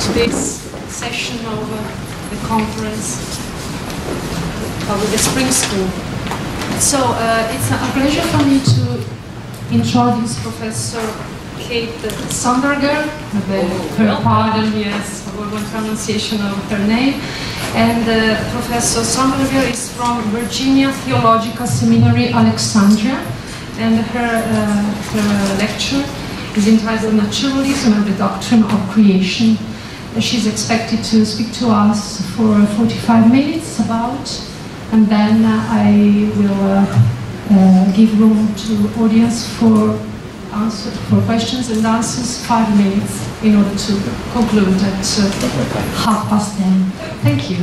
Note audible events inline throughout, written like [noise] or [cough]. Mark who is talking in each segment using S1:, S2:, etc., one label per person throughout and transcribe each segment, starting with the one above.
S1: today's session of uh, the conference of the Spring School. So uh, it's a pleasure for me to introduce Professor Kate Sonderegger. I her pardon, yes, for the pronunciation of her name. And uh, Professor Sonderegger is from Virginia Theological Seminary, Alexandria. And her, uh, her lecture is entitled Naturalism and the Doctrine of Creation. She's expected to speak to us for 45 minutes about, and then I will uh, uh, give room to audience for answer, for questions and answers five minutes in order to conclude at uh, half past ten. Thank you.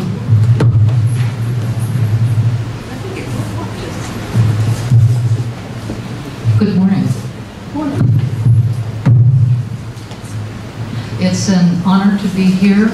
S2: Good morning.
S1: Morning.
S2: It's an honor to be here,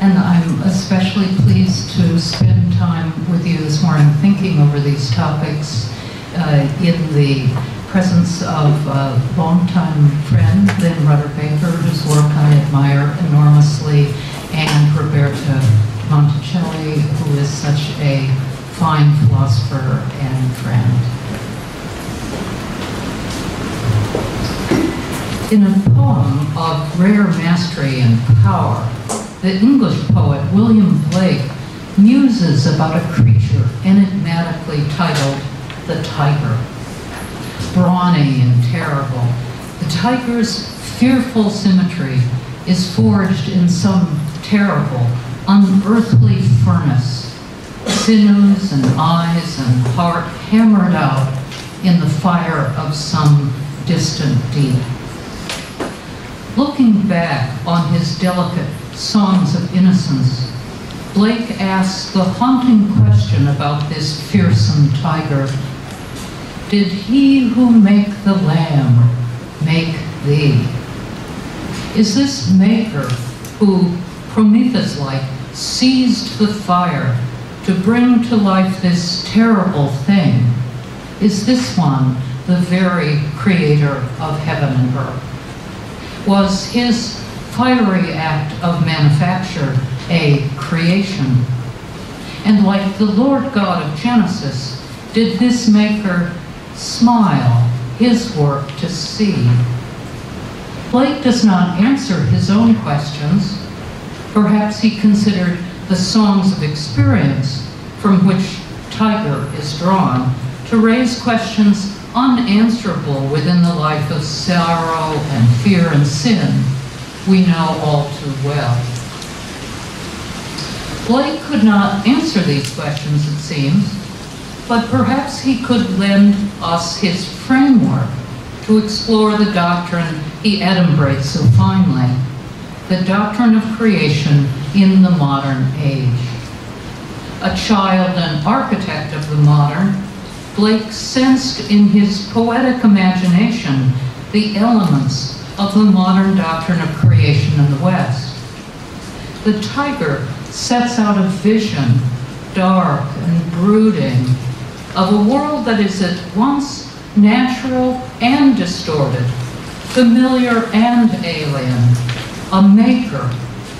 S2: and I'm especially pleased to spend time with you this morning thinking over these topics uh, in the presence of a longtime friend, Lynne Rudder-Baker, whose work I admire enormously, and Roberta Monticelli, who is such a fine philosopher and friend. In a poem of rare mastery and power, the English poet William Blake muses about a creature enigmatically titled the tiger. Brawny and terrible, the tiger's fearful symmetry is forged in some terrible, unearthly furnace, sinews and eyes and heart hammered out in the fire of some distant deep. Looking back on his delicate songs of innocence, Blake asks the haunting question about this fearsome tiger. Did he who make the lamb make thee? Is this maker who, Prometheus-like, seized the fire to bring to life this terrible thing? Is this one the very creator of heaven and earth? Was his fiery act of manufacture a creation. And like the Lord God of Genesis, did this maker smile his work to see? Blake does not answer his own questions. Perhaps he considered the songs of experience from which Tiger is drawn to raise questions unanswerable within the life of sorrow and fear and sin we know all too well. Blake could not answer these questions, it seems, but perhaps he could lend us his framework to explore the doctrine he adumbrates so finely, the doctrine of creation in the modern age. A child and architect of the modern, Blake sensed in his poetic imagination the elements of the modern doctrine of creation in the West. The tiger sets out a vision, dark and brooding, of a world that is at once natural and distorted, familiar and alien, a maker,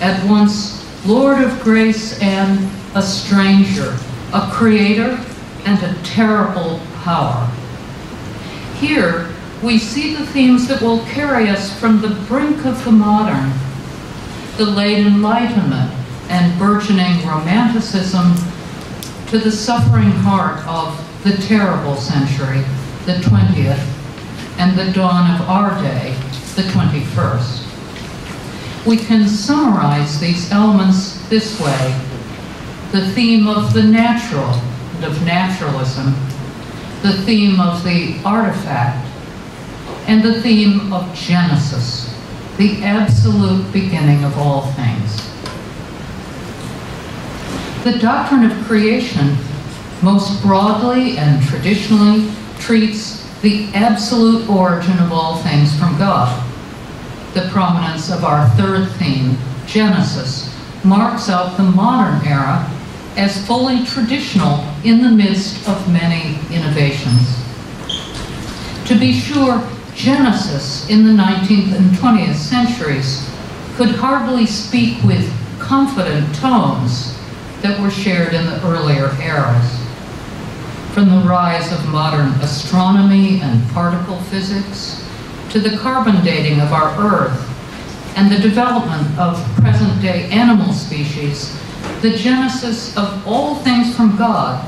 S2: at once Lord of grace and a stranger, a creator and a terrible power. Here, we see the themes that will carry us from the brink of the modern, the late Enlightenment and burgeoning Romanticism, to the suffering heart of the terrible century, the 20th, and the dawn of our day, the 21st. We can summarize these elements this way. The theme of the natural of naturalism, the theme of the artifact, and the theme of Genesis, the absolute beginning of all things. The doctrine of creation most broadly and traditionally treats the absolute origin of all things from God. The prominence of our third theme, Genesis, marks out the modern era as fully traditional in the midst of many innovations. To be sure, Genesis in the 19th and 20th centuries could hardly speak with confident tones that were shared in the earlier eras. From the rise of modern astronomy and particle physics, to the carbon dating of our Earth, and the development of present-day animal species, the genesis of all things from God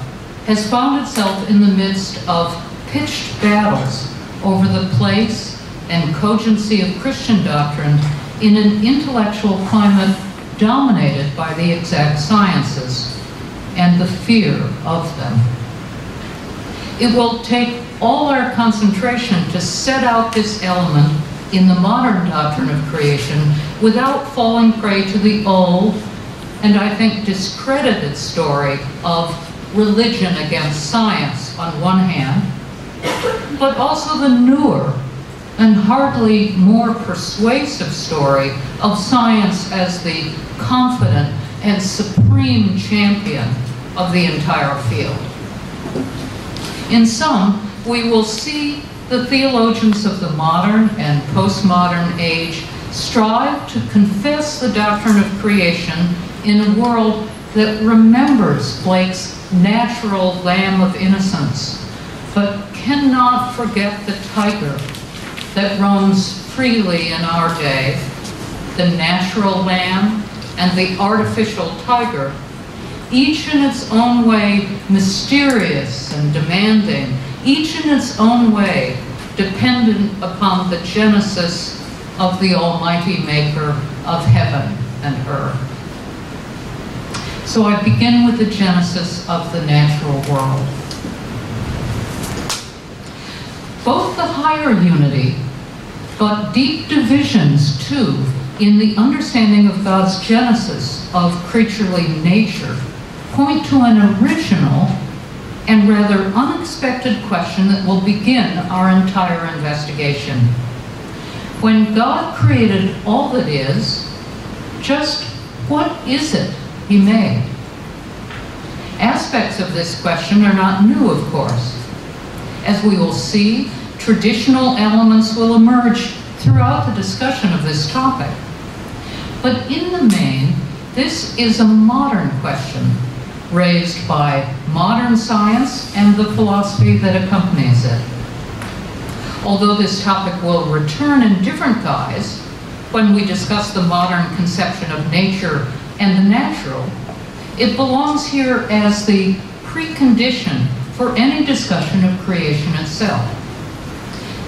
S2: has found itself in the midst of pitched battles over the place and cogency of Christian doctrine in an intellectual climate dominated by the exact sciences and the fear of them. It will take all our concentration to set out this element in the modern doctrine of creation without falling prey to the old and I think discredited story of religion against science on one hand, but also the newer and hardly more persuasive story of science as the confident and supreme champion of the entire field. In sum, we will see the theologians of the modern and postmodern age strive to confess the doctrine of creation in a world that remembers Blake's natural lamb of innocence, but cannot forget the tiger that roams freely in our day, the natural lamb and the artificial tiger, each in its own way mysterious and demanding, each in its own way dependent upon the genesis of the Almighty Maker of heaven and earth. So I begin with the genesis of the natural world. Both the higher unity, but deep divisions too, in the understanding of God's genesis of creaturely nature, point to an original and rather unexpected question that will begin our entire investigation. When God created all that is, just what is it he made? Aspects of this question are not new, of course. As we will see, traditional elements will emerge throughout the discussion of this topic. But in the main, this is a modern question raised by modern science and the philosophy that accompanies it. Although this topic will return in different guise when we discuss the modern conception of nature and the natural, it belongs here as the precondition for any discussion of creation itself.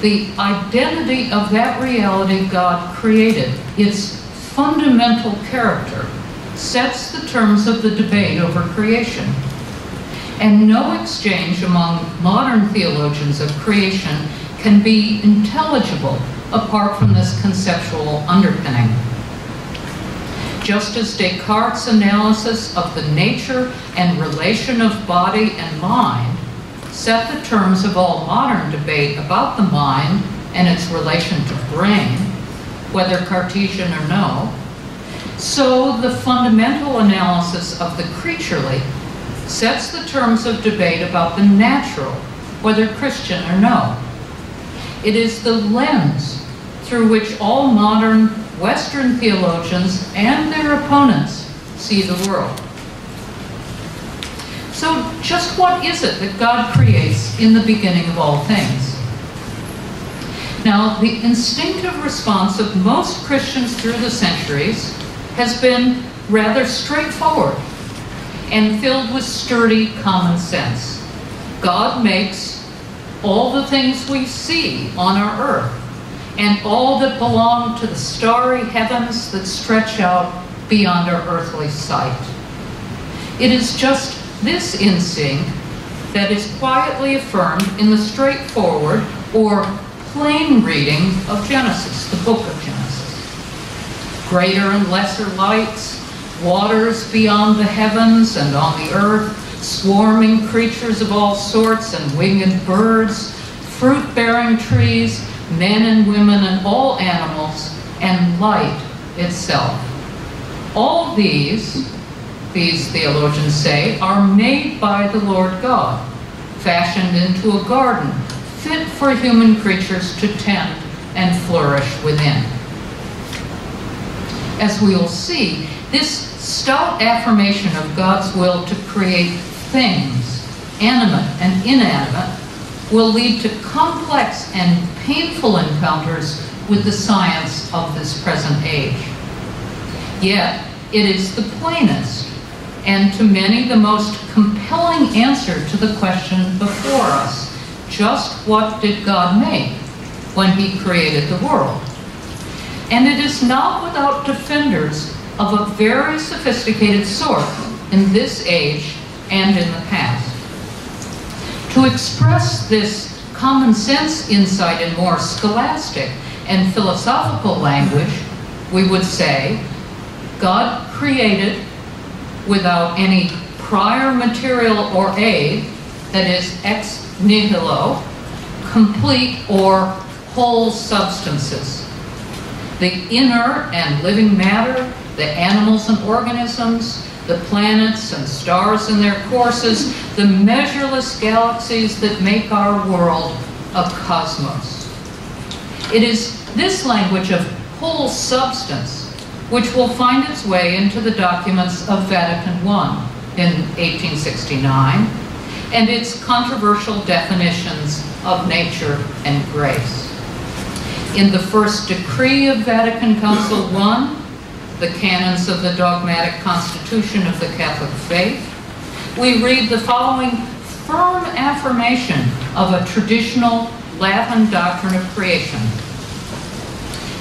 S2: The identity of that reality God created, its fundamental character, sets the terms of the debate over creation. And no exchange among modern theologians of creation can be intelligible apart from this conceptual underpinning. Just as Descartes' analysis of the nature and relation of body and mind set the terms of all modern debate about the mind and its relation to brain, whether Cartesian or no, so the fundamental analysis of the creaturely sets the terms of debate about the natural, whether Christian or no. It is the lens through which all modern Western theologians and their opponents see the world. So just what is it that God creates in the beginning of all things? Now, the instinctive response of most Christians through the centuries has been rather straightforward and filled with sturdy common sense. God makes all the things we see on our earth and all that belong to the starry heavens that stretch out beyond our earthly sight. It is just this instinct that is quietly affirmed in the straightforward or plain reading of Genesis, the book of Genesis greater and lesser lights, waters beyond the heavens and on the earth, swarming creatures of all sorts and winged birds, fruit-bearing trees, men and women and all animals, and light itself. All these, these theologians say, are made by the Lord God, fashioned into a garden, fit for human creatures to tend and flourish within. as we will see, this stout affirmation of God's will to create things, animate and inanimate, will lead to complex and painful encounters with the science of this present age. Yet, it is the plainest and to many the most compelling answer to the question before us just what did God make when He created the world? And it is not without defenders of a very sophisticated sort in this age and in the past. To express this common sense insight in more scholastic and philosophical language, we would say God created without any prior material or aid, that is, ex nihilo, complete or whole substances. The inner and living matter, the animals and organisms, the planets and stars in their courses, the measureless galaxies that make our world a cosmos. It is this language of whole substance which will find its way into the documents of Vatican I in 1869 and its controversial definitions of nature and grace. In the first decree of Vatican Council I, the canons of the dogmatic constitution of the Catholic faith, we read the following firm affirmation of a traditional Latin doctrine of creation.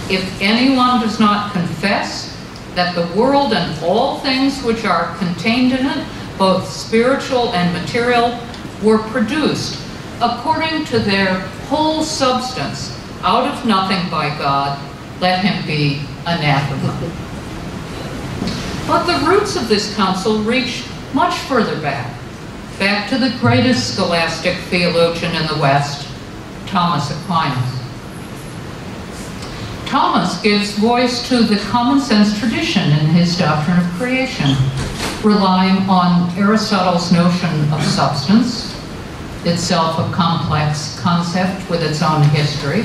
S2: If anyone does not confess that the world and all things which are contained in it, both spiritual and material, were produced according to their whole substance, out of nothing by God, let him be anathema. But the roots of this council reach much further back, back to the greatest scholastic theologian in the West, Thomas Aquinas. Thomas gives voice to the common sense tradition in his doctrine of creation, relying on Aristotle's notion of substance, itself a complex concept with its own history,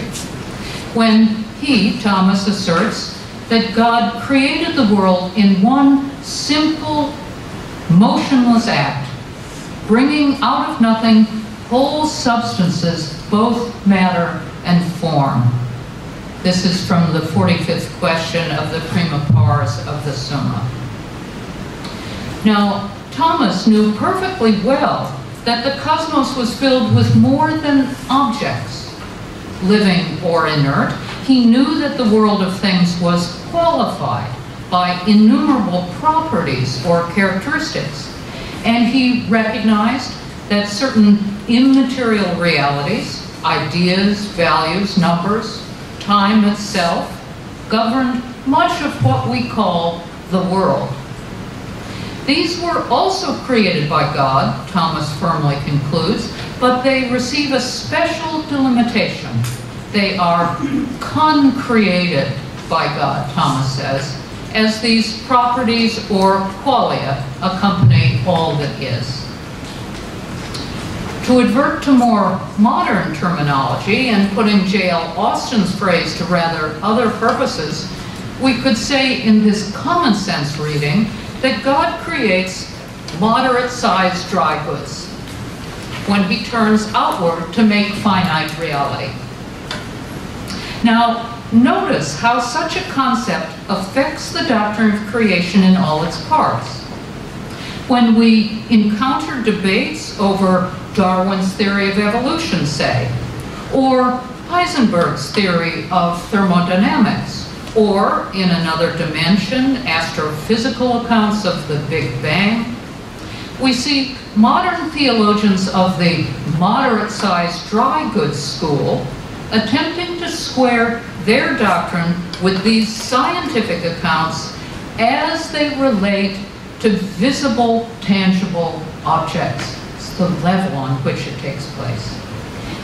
S2: when he, Thomas, asserts that God created the world in one simple, motionless act, bringing out of nothing whole substances, both matter and form. This is from the 45th question of the prima pars of the Summa. Now, Thomas knew perfectly well that the cosmos was filled with more than objects, living or inert. He knew that the world of things was qualified by innumerable properties or characteristics. And he recognized that certain immaterial realities, ideas, values, numbers, time itself, governed much of what we call the world. These were also created by God, Thomas firmly concludes, but they receive a special delimitation. They are concreated by God, Thomas says, as these properties or qualia accompany all that is. To advert to more modern terminology and putting J.L. Austin's phrase to rather other purposes, we could say in this common sense reading that God creates moderate-sized dry goods when he turns outward to make finite reality. Now, notice how such a concept affects the doctrine of creation in all its parts. When we encounter debates over Darwin's theory of evolution, say, or Heisenberg's theory of thermodynamics, or in another dimension, astrophysical accounts of the Big Bang. We see modern theologians of the moderate-sized dry goods school attempting to square their doctrine with these scientific accounts as they relate to visible, tangible objects the level on which it takes place.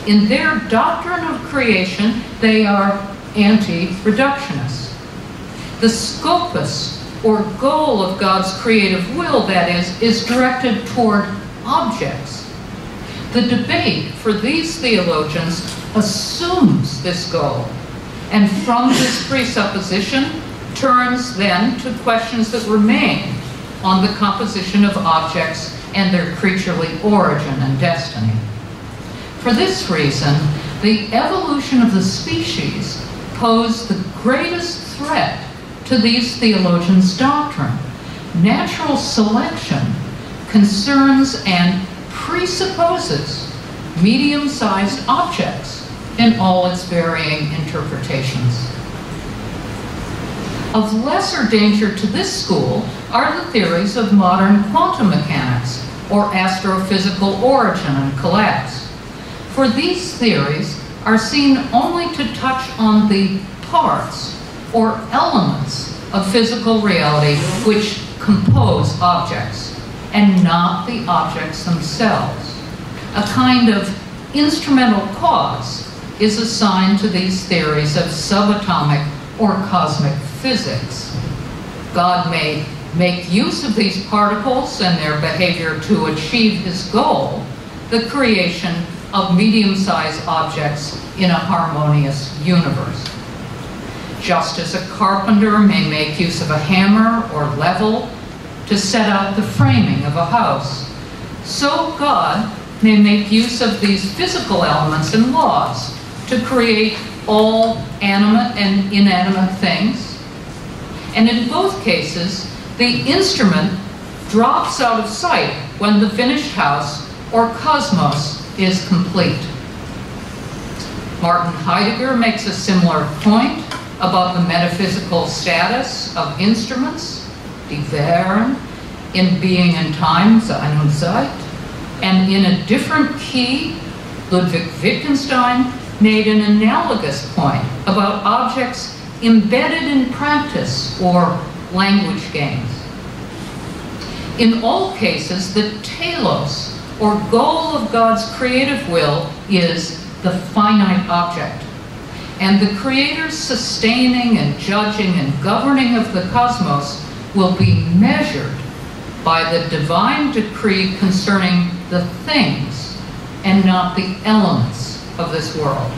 S2: In their doctrine of creation, they are anti-reductionists. The scopus, or goal of God's creative will, that is, is directed toward objects. The debate for these theologians assumes this goal, and from this presupposition, turns then to questions that remain on the composition of objects and their creaturely origin and destiny. For this reason, the evolution of the species posed the greatest threat to these theologians' doctrine. Natural selection concerns and presupposes medium-sized objects in all its varying interpretations. Of lesser danger to this school are the theories of modern quantum mechanics or astrophysical origin and collapse. For these theories are seen only to touch on the parts or elements of physical reality which compose objects and not the objects themselves. A kind of instrumental cause is assigned to these theories of subatomic or cosmic physics. God may make use of these particles and their behavior to achieve his goal, the creation of medium-sized objects in a harmonious universe. Just as a carpenter may make use of a hammer or level to set out the framing of a house, so God may make use of these physical elements and laws to create all animate and inanimate things and in both cases, the instrument drops out of sight when the finished house or cosmos is complete. Martin Heidegger makes a similar point about the metaphysical status of instruments, die Wären, in being and time, Sein und Zeit, and in a different key, Ludwig Wittgenstein made an analogous point about objects embedded in practice or language games. In all cases, the telos, or goal of God's creative will, is the finite object. And the Creator's sustaining and judging and governing of the cosmos will be measured by the divine decree concerning the things and not the elements of this world.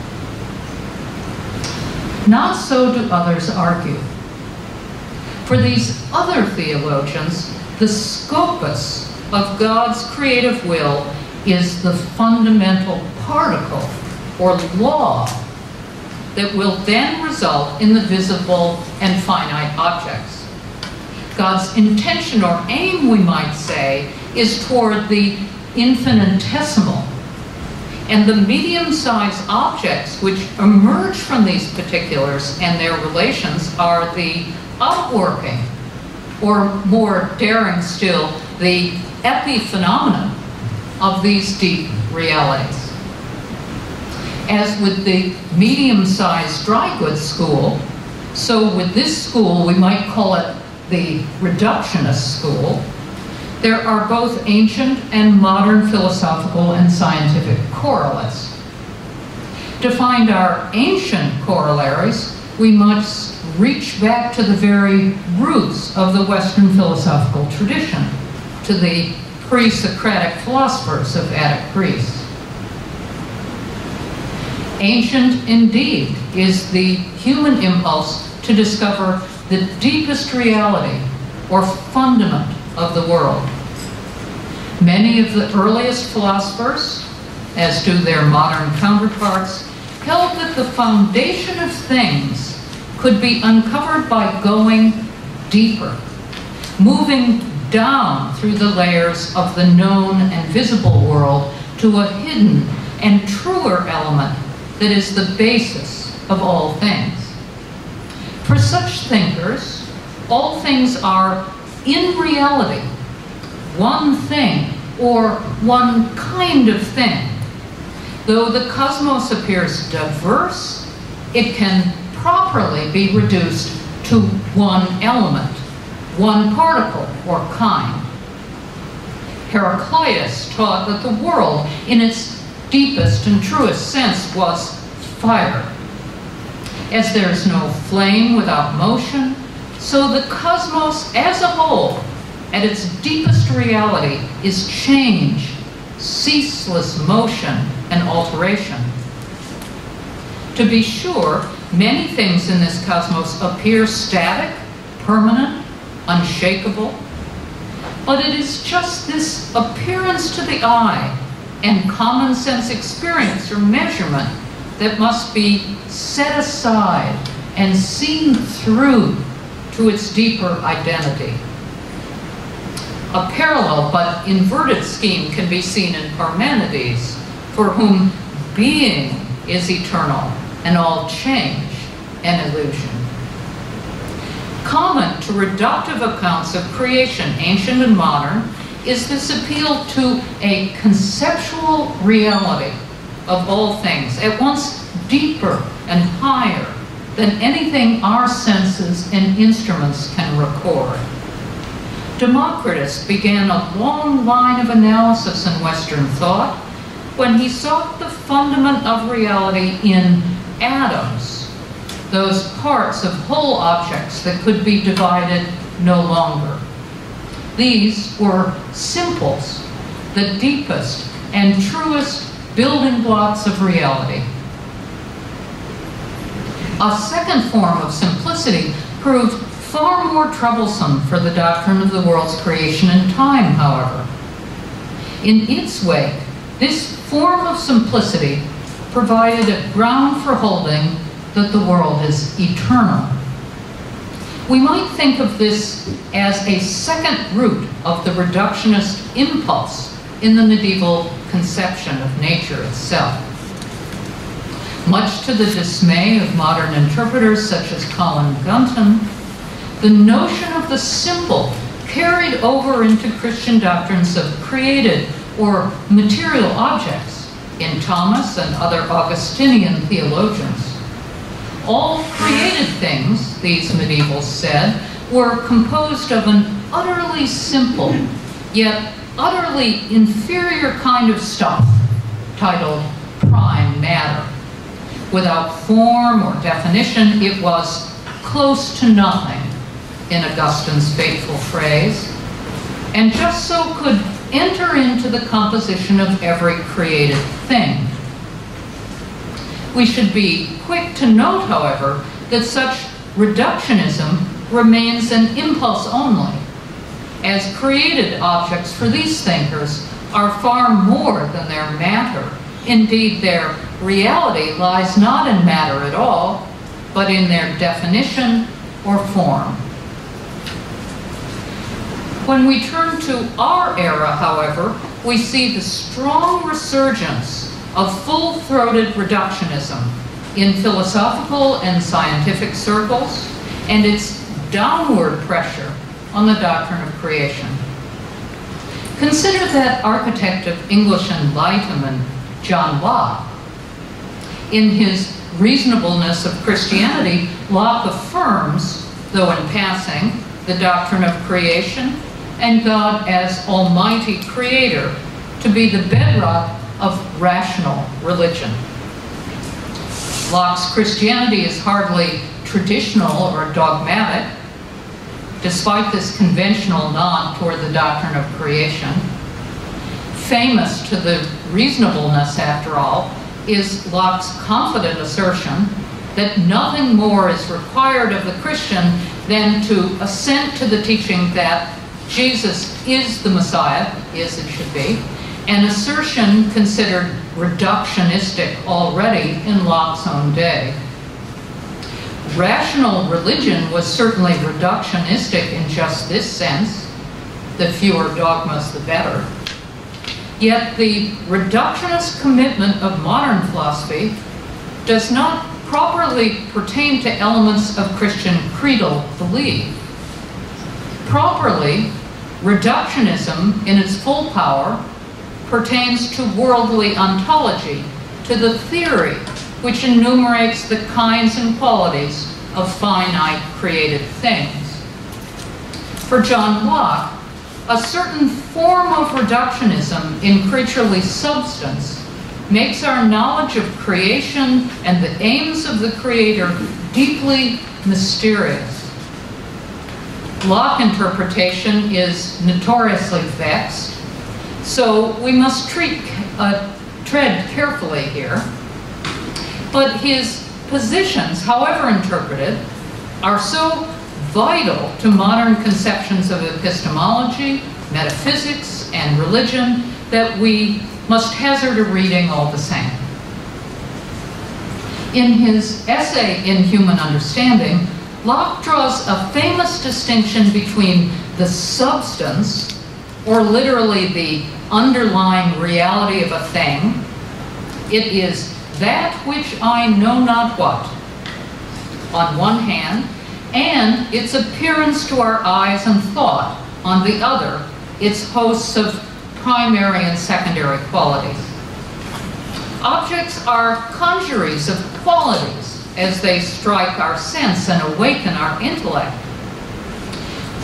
S2: Not so do others argue. For these other theologians, the scopus of God's creative will is the fundamental particle or law that will then result in the visible and finite objects. God's intention or aim, we might say, is toward the infinitesimal and the medium-sized objects which emerge from these particulars and their relations are the outworking, or more daring still, the epiphenomenon of these deep realities. As with the medium-sized dry goods school, so with this school, we might call it the reductionist school, there are both ancient and modern philosophical and scientific correlates. To find our ancient corollaries, we must reach back to the very roots of the Western philosophical tradition, to the pre-Socratic philosophers of Attic Greece. Ancient indeed is the human impulse to discover the deepest reality or fundament of the world. Many of the earliest philosophers, as do their modern counterparts, held that the foundation of things could be uncovered by going deeper, moving down through the layers of the known and visible world to a hidden and truer element that is the basis of all things. For such thinkers, all things are in reality, one thing or one kind of thing. Though the cosmos appears diverse, it can properly be reduced to one element, one particle or kind. Heraclitus taught that the world, in its deepest and truest sense, was fire. As there is no flame without motion, so the cosmos as a whole, at its deepest reality, is change, ceaseless motion, and alteration. To be sure, many things in this cosmos appear static permanent, unshakable. But it is just this appearance to the eye and common sense experience or measurement that must be set aside and seen through to its deeper identity. A parallel but inverted scheme can be seen in Parmenides, for whom being is eternal and all change an illusion. Common to reductive accounts of creation, ancient and modern, is this appeal to a conceptual reality of all things, at once deeper and higher than anything our senses and instruments can record. Democritus began a long line of analysis in Western thought when he sought the fundament of reality in atoms, those parts of whole objects that could be divided no longer. These were simples, the deepest and truest building blocks of reality. A second form of simplicity proved far more troublesome for the doctrine of the world's creation and time, however. In its wake, this form of simplicity provided a ground for holding that the world is eternal. We might think of this as a second root of the reductionist impulse in the medieval conception of nature itself. Much to the dismay of modern interpreters such as Colin Gunton, the notion of the simple carried over into Christian doctrines of created or material objects in Thomas and other Augustinian theologians. All created things, these medievals said, were composed of an utterly simple, yet utterly inferior kind of stuff, titled prime matter. Without form or definition, it was close to nothing, in Augustine's fateful phrase, and just so could enter into the composition of every created thing. We should be quick to note, however, that such reductionism remains an impulse only, as created objects for these thinkers are far more than their matter. Indeed, their reality lies not in matter at all, but in their definition or form. When we turn to our era, however, we see the strong resurgence of full-throated reductionism in philosophical and scientific circles and its downward pressure on the doctrine of creation. Consider that architect of English enlightenment, John Locke. In his Reasonableness of Christianity, Locke affirms, though in passing, the doctrine of creation and God as Almighty Creator to be the bedrock of rational religion. Locke's Christianity is hardly traditional or dogmatic, despite this conventional nod toward the doctrine of creation. Famous to the reasonableness, after all, is Locke's confident assertion that nothing more is required of the Christian than to assent to the teaching that Jesus is the Messiah, is it should be, an assertion considered reductionistic already in Locke's own day. Rational religion was certainly reductionistic in just this sense. The fewer dogmas, the better. Yet the reductionist commitment of modern philosophy does not properly pertain to elements of Christian creedal belief. Properly, Reductionism, in its full power, pertains to worldly ontology, to the theory which enumerates the kinds and qualities of finite created things. For John Locke, a certain form of reductionism in creaturely substance makes our knowledge of creation and the aims of the Creator deeply mysterious. Locke interpretation is notoriously vexed, so we must treat, uh, tread carefully here. But his positions, however interpreted, are so vital to modern conceptions of epistemology, metaphysics, and religion that we must hazard a reading all the same. In his essay in Human Understanding, Locke draws a famous distinction between the substance, or literally the underlying reality of a thing. It is that which I know not what, on one hand, and its appearance to our eyes and thought, on the other, its hosts of primary and secondary qualities. Objects are congeries of qualities as they strike our sense and awaken our intellect.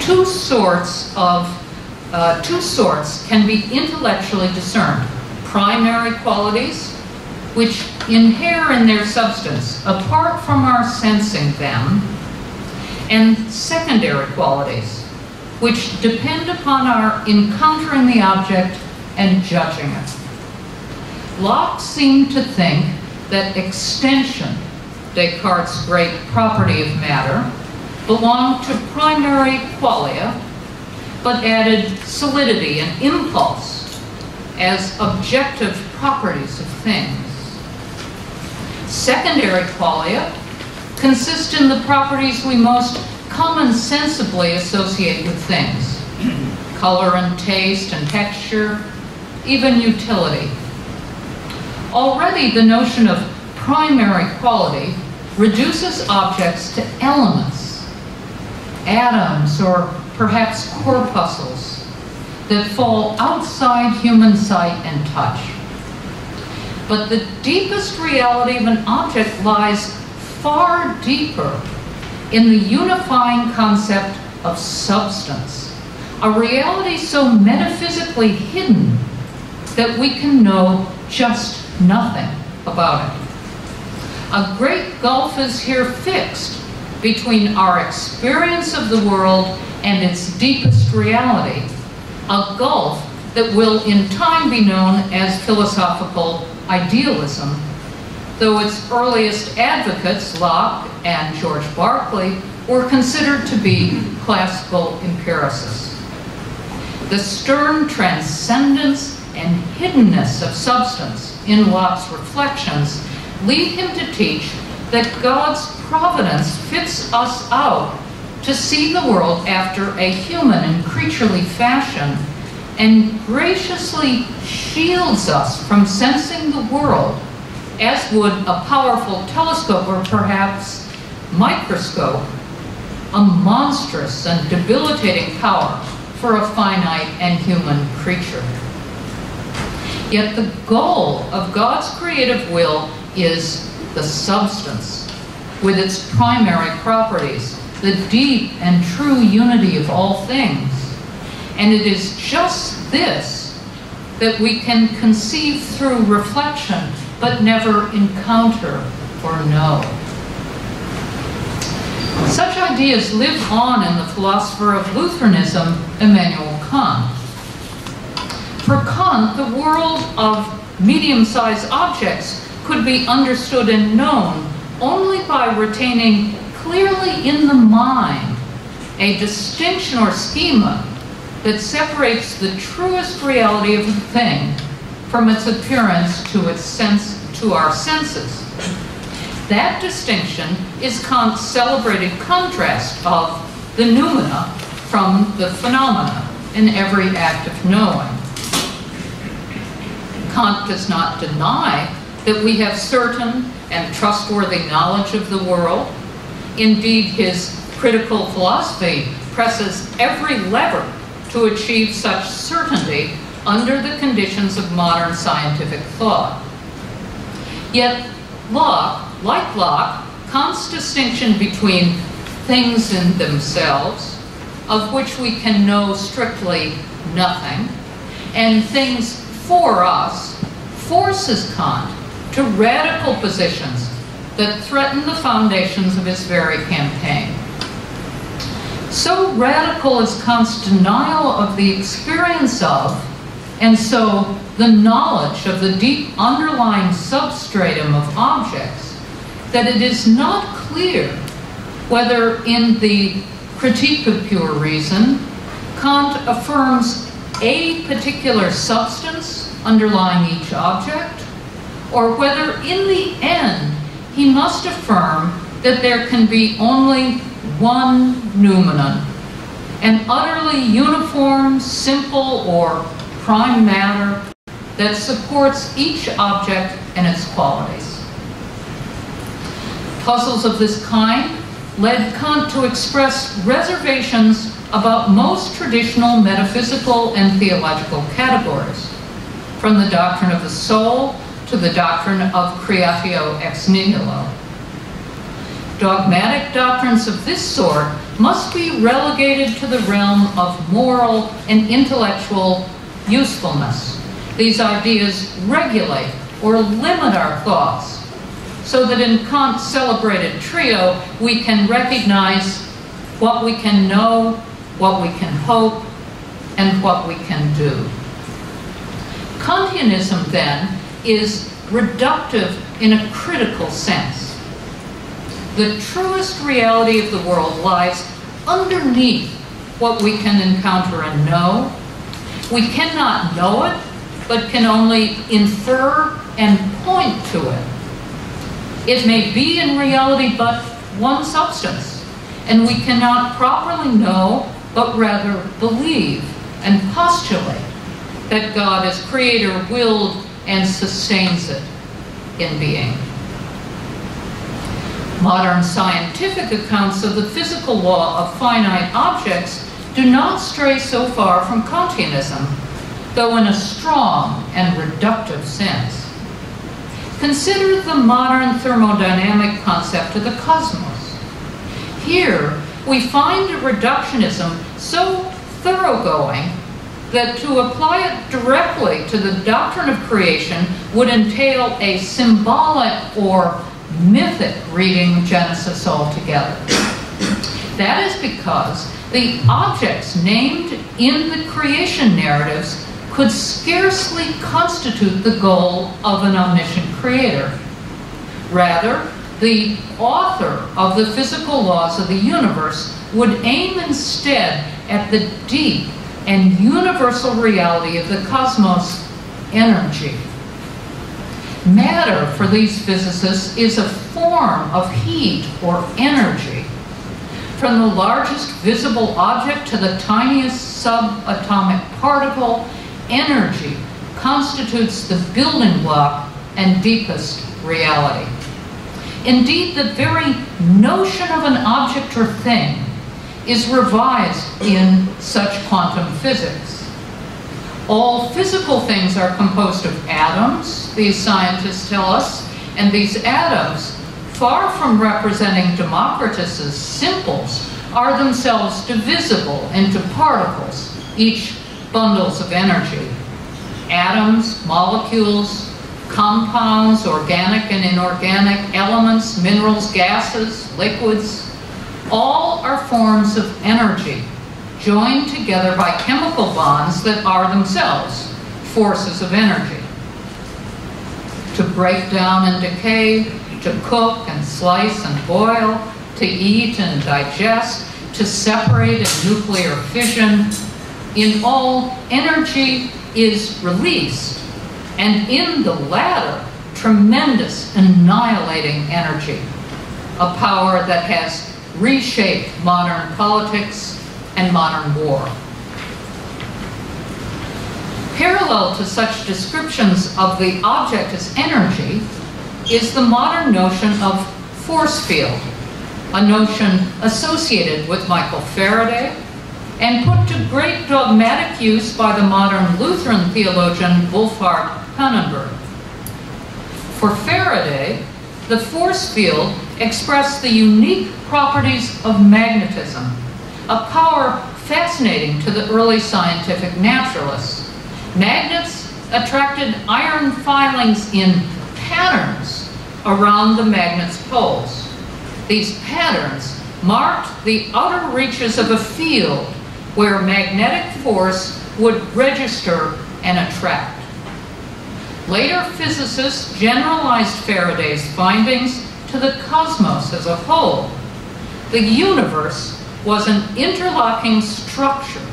S2: Two sorts of uh, two sorts can be intellectually discerned. Primary qualities, which inhere in their substance, apart from our sensing them, and secondary qualities, which depend upon our encountering the object and judging it. Locke seemed to think that extension, Descartes' great property of matter, belonged to primary qualia, but added solidity and impulse as objective properties of things. Secondary qualia consist in the properties we most commonsensibly associate with things. [clears throat] Color and taste and texture, even utility. Already the notion of primary quality reduces objects to elements, atoms or perhaps corpuscles that fall outside human sight and touch. But the deepest reality of an object lies far deeper in the unifying concept of substance, a reality so metaphysically hidden that we can know just nothing about it. A great gulf is here fixed between our experience of the world and its deepest reality, a gulf that will in time be known as philosophical idealism, though its earliest advocates, Locke and George Berkeley, were considered to be classical empiricists. The stern transcendence and hiddenness of substance in Locke's reflections lead him to teach that God's providence fits us out to see the world after a human and creaturely fashion and graciously shields us from sensing the world as would a powerful telescope or perhaps microscope, a monstrous and debilitating power for a finite and human creature. Yet the goal of God's creative will is the substance, with its primary properties, the deep and true unity of all things. And it is just this that we can conceive through reflection, but never encounter or know. Such ideas live on in the philosopher of Lutheranism, Immanuel Kant. For Kant, the world of medium-sized objects could be understood and known only by retaining clearly in the mind a distinction or schema that separates the truest reality of a thing from its appearance to its sense to our senses. That distinction is Kant's celebrated contrast of the noumena from the phenomena in every act of knowing. Kant does not deny that we have certain and trustworthy knowledge of the world. Indeed, his critical philosophy presses every lever to achieve such certainty under the conditions of modern scientific thought. Yet Locke, like Locke, Kant's distinction between things in themselves, of which we can know strictly nothing, and things for us, forces Kant to radical positions that threaten the foundations of his very campaign. So radical is Kant's denial of the experience of, and so the knowledge of the deep underlying substratum of objects, that it is not clear whether in the Critique of Pure Reason, Kant affirms a particular substance underlying each object, or whether in the end he must affirm that there can be only one noumenon, an utterly uniform, simple, or prime matter that supports each object and its qualities. Puzzles of this kind led Kant to express reservations about most traditional metaphysical and theological categories, from the doctrine of the soul to the doctrine of creatio ex nihilo. Dogmatic doctrines of this sort must be relegated to the realm of moral and intellectual usefulness. These ideas regulate or limit our thoughts so that in Kant's celebrated trio we can recognize what we can know, what we can hope, and what we can do. Kantianism, then, is reductive in a critical sense. The truest reality of the world lies underneath what we can encounter and know. We cannot know it, but can only infer and point to it. It may be in reality but one substance, and we cannot properly know, but rather believe and postulate that God as creator willed and sustains it in being. Modern scientific accounts of the physical law of finite objects do not stray so far from Kantianism, though in a strong and reductive sense. Consider the modern thermodynamic concept of the cosmos. Here, we find a reductionism so thoroughgoing that to apply it directly to the doctrine of creation would entail a symbolic or mythic reading of Genesis altogether. That is because the objects named in the creation narratives could scarcely constitute the goal of an omniscient creator. Rather, the author of the physical laws of the universe would aim instead at the deep and universal reality of the cosmos energy. Matter, for these physicists, is a form of heat or energy. From the largest visible object to the tiniest subatomic particle, energy constitutes the building block and deepest reality. Indeed, the very notion of an object or thing is revised in such quantum physics. All physical things are composed of atoms, these scientists tell us, and these atoms, far from representing Democritus's simples, are themselves divisible into particles, each bundles of energy. Atoms, molecules, compounds, organic and inorganic, elements, minerals, gases, liquids, all are forms of energy joined together by chemical bonds that are themselves forces of energy. To break down and decay, to cook and slice and boil, to eat and digest, to separate in nuclear fission, in all, energy is released, and in the latter, tremendous annihilating energy, a power that has reshaped modern politics and modern war. Parallel to such descriptions of the object as energy is the modern notion of force field, a notion associated with Michael Faraday and put to great dogmatic use by the modern Lutheran theologian Wolfhart Pannenberg. For Faraday, the force field expressed the unique properties of magnetism, a power fascinating to the early scientific naturalists. Magnets attracted iron filings in patterns around the magnet's poles. These patterns marked the outer reaches of a field where magnetic force would register and attract. Later physicists generalized Faraday's findings to the cosmos as a whole. The universe was an interlocking structure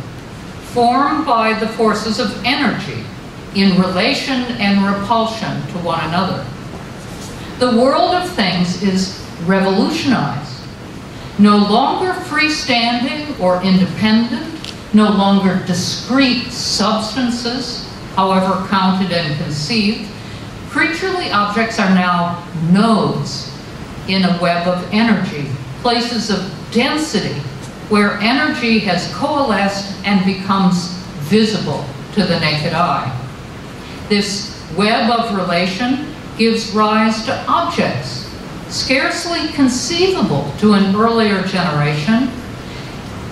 S2: formed by the forces of energy in relation and repulsion to one another. The world of things is revolutionized, no longer freestanding or independent, no longer discrete substances, however counted and conceived. Creaturely objects are now nodes in a web of energy, places of density where energy has coalesced and becomes visible to the naked eye. This web of relation gives rise to objects, scarcely conceivable to an earlier generation,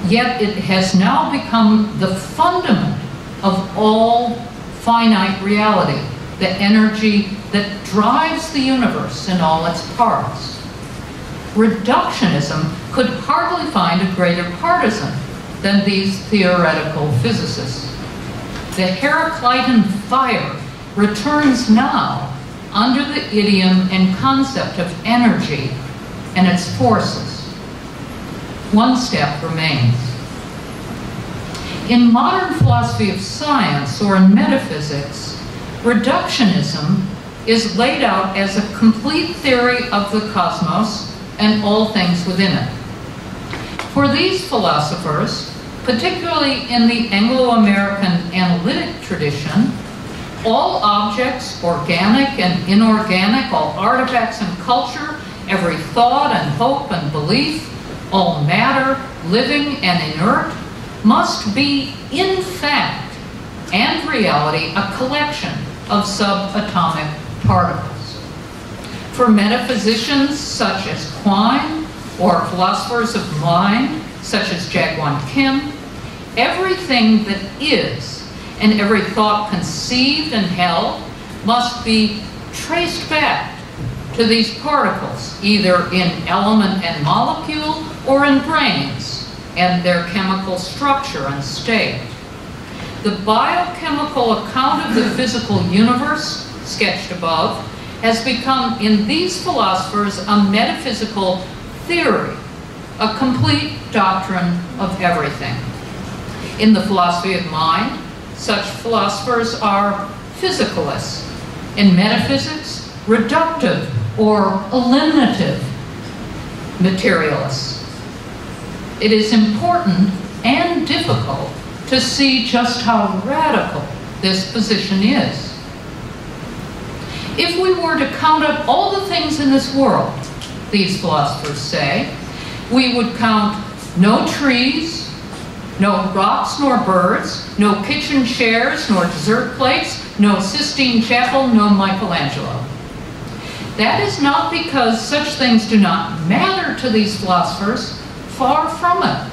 S2: yet it has now become the fundament of all finite reality, the energy that drives the universe in all its parts. Reductionism could hardly find a greater partisan than these theoretical physicists. The Heraclitan fire returns now under the idiom and concept of energy and its forces. One step remains. In modern philosophy of science or in metaphysics, reductionism is laid out as a complete theory of the cosmos and all things within it. For these philosophers, particularly in the Anglo-American analytic tradition, all objects, organic and inorganic, all artifacts and culture, every thought and hope and belief, all matter, living and inert, must be in fact and reality a collection of subatomic particles. For metaphysicians such as Quine or philosophers of mind such as Jaegwon Kim, everything that is and every thought conceived and held must be traced back to these particles, either in element and molecule or in brains and their chemical structure and state. The biochemical account of the physical universe, sketched above, has become, in these philosophers, a metaphysical theory, a complete doctrine of everything. In the philosophy of mind, such philosophers are physicalists. In metaphysics, reductive or eliminative materialists. It is important and difficult to see just how radical this position is. If we were to count up all the things in this world, these philosophers say, we would count no trees, no rocks nor birds, no kitchen chairs nor dessert plates, no Sistine Chapel, no Michelangelo. That is not because such things do not matter to these philosophers, far from it.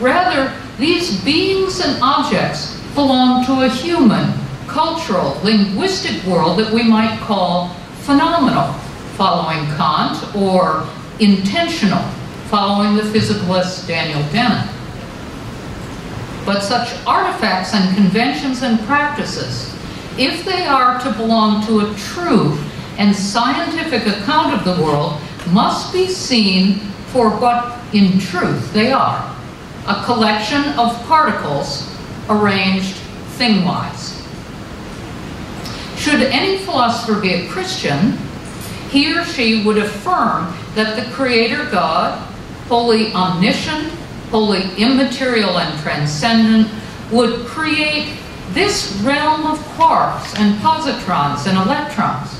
S2: Rather, these beings and objects belong to a human, cultural, linguistic world that we might call phenomenal, following Kant, or intentional, following the physicalist Daniel Dennett but such artifacts and conventions and practices, if they are to belong to a true and scientific account of the world, must be seen for what in truth they are, a collection of particles arranged thing-wise. Should any philosopher be a Christian, he or she would affirm that the Creator God, wholly omniscient, wholly immaterial and transcendent, would create this realm of quarks and positrons and electrons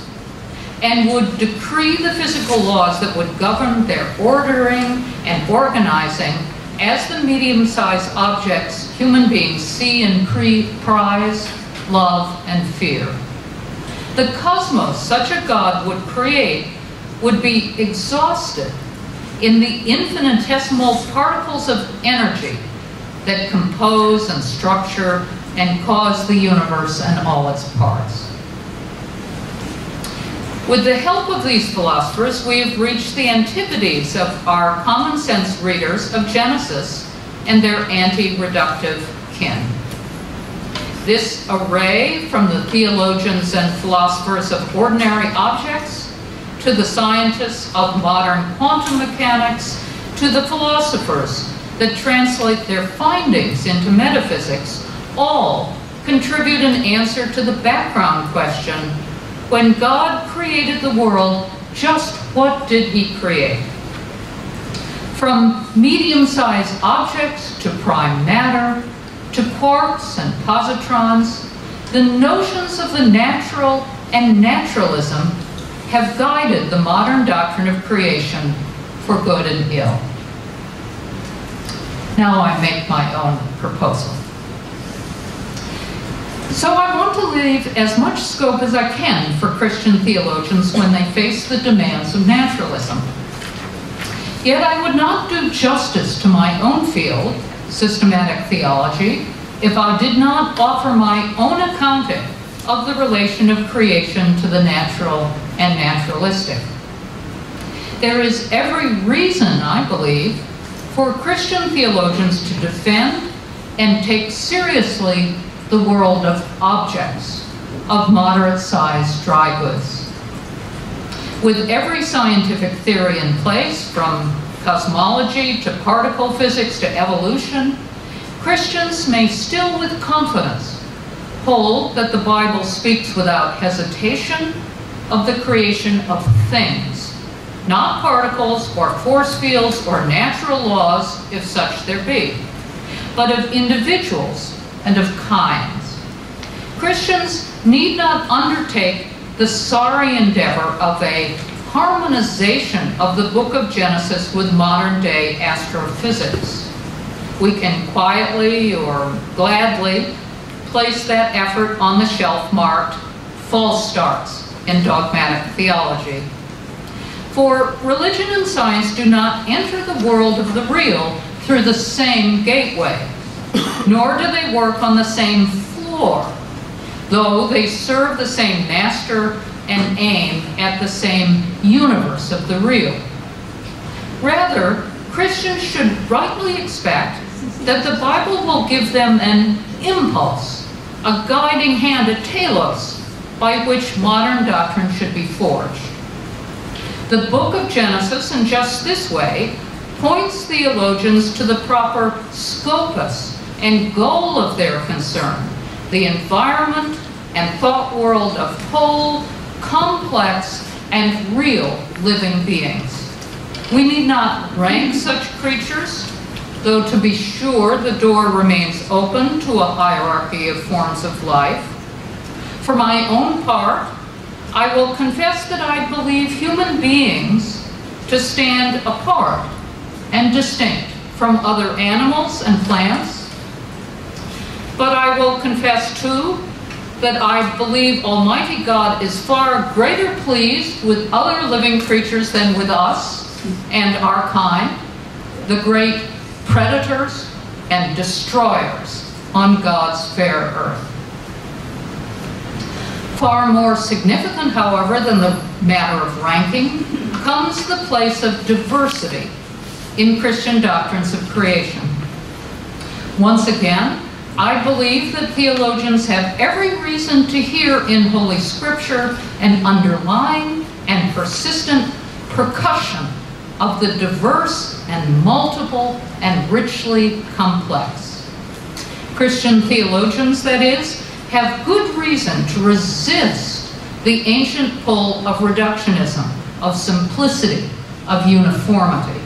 S2: and would decree the physical laws that would govern their ordering and organizing as the medium-sized objects human beings see and prize, love, and fear. The cosmos such a God would create would be exhausted in the infinitesimal particles of energy that compose and structure and cause the universe and all its parts. With the help of these philosophers, we have reached the antipodes of our common sense readers of Genesis and their anti-reductive kin. This array from the theologians and philosophers of ordinary objects to the scientists of modern quantum mechanics, to the philosophers that translate their findings into metaphysics all contribute an answer to the background question, when God created the world, just what did he create? From medium-sized objects to prime matter, to quarks and positrons, the notions of the natural and naturalism have guided the modern doctrine of creation for good and ill. Now I make my own proposal. So I want to leave as much scope as I can for Christian theologians when they face the demands of naturalism. Yet I would not do justice to my own field, systematic theology, if I did not offer my own accounting of the relation of creation to the natural and naturalistic. There is every reason, I believe, for Christian theologians to defend and take seriously the world of objects, of moderate-sized dry goods. With every scientific theory in place, from cosmology to particle physics to evolution, Christians may still with confidence hold that the Bible speaks without hesitation of the creation of things, not particles or force fields or natural laws, if such there be, but of individuals and of kinds. Christians need not undertake the sorry endeavor of a harmonization of the book of Genesis with modern day astrophysics. We can quietly or gladly place that effort on the shelf marked false starts in dogmatic theology. For religion and science do not enter the world of the real through the same gateway nor do they work on the same floor, though they serve the same master and aim at the same universe of the real. Rather, Christians should rightly expect that the Bible will give them an impulse, a guiding hand, a telos, by which modern doctrine should be forged. The book of Genesis, in just this way, points theologians to the proper scopus and goal of their concern, the environment and thought world of whole, complex, and real living beings. We need not rank such creatures, though to be sure the door remains open to a hierarchy of forms of life. For my own part, I will confess that I believe human beings to stand apart and distinct from other animals and plants, but I will confess too that I believe Almighty God is far greater pleased with other living creatures than with us and our kind, the great predators and destroyers on God's fair earth. Far more significant, however, than the matter of ranking, comes the place of diversity in Christian doctrines of creation. Once again, I believe that theologians have every reason to hear in Holy Scripture an underlying and persistent percussion of the diverse and multiple and richly complex. Christian theologians, that is, have good reason to resist the ancient pull of reductionism, of simplicity, of uniformity.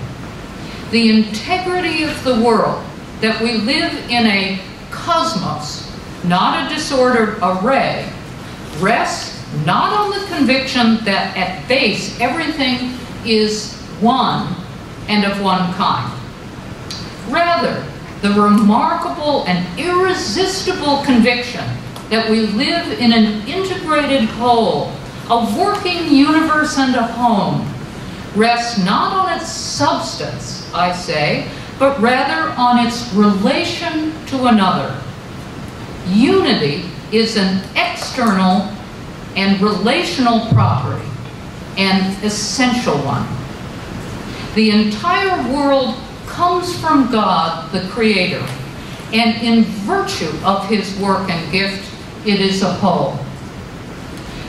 S2: The integrity of the world, that we live in a cosmos, not a disordered array, rests not on the conviction that at base everything is one and of one kind. Rather, the remarkable and irresistible conviction that we live in an integrated whole, a working universe and a home, rests not on its substance, I say, but rather on its relation to another. Unity is an external and relational property, an essential one. The entire world comes from God, the Creator, and in virtue of his work and gift, it is a whole.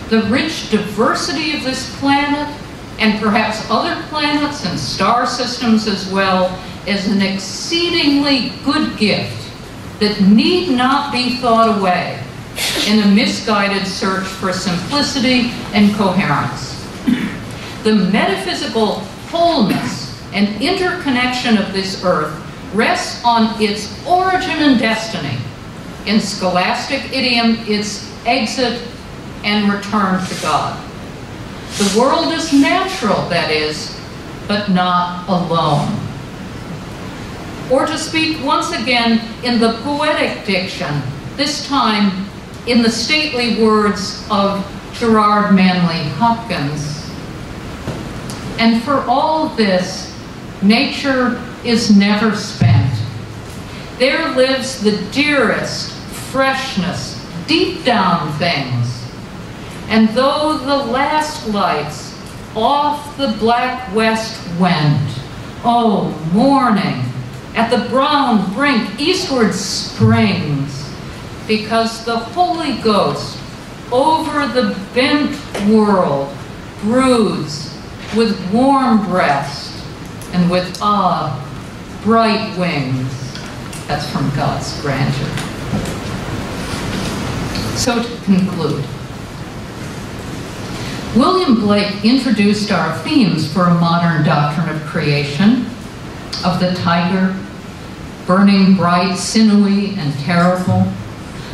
S2: The rich diversity of this planet, and perhaps other planets and star systems as well, is an exceedingly good gift that need not be thought away in a misguided search for simplicity and coherence. The metaphysical wholeness and interconnection of this earth rests on its origin and destiny. In scholastic idiom, its exit and return to God. The world is natural, that is, but not alone. Or to speak once again in the poetic diction, this time in the stately words of Gerard Manley Hopkins. And for all this, nature is never spent. There lives the dearest freshness, deep down things. And though the last lights off the black west went, oh, morning, at the brown brink eastward springs, because the Holy Ghost over the bent world broods with warm breast and with ah, bright wings. That's from God's grandeur. So to conclude, William Blake introduced our themes for a modern doctrine of creation, of the tiger, burning bright, sinewy, and terrible,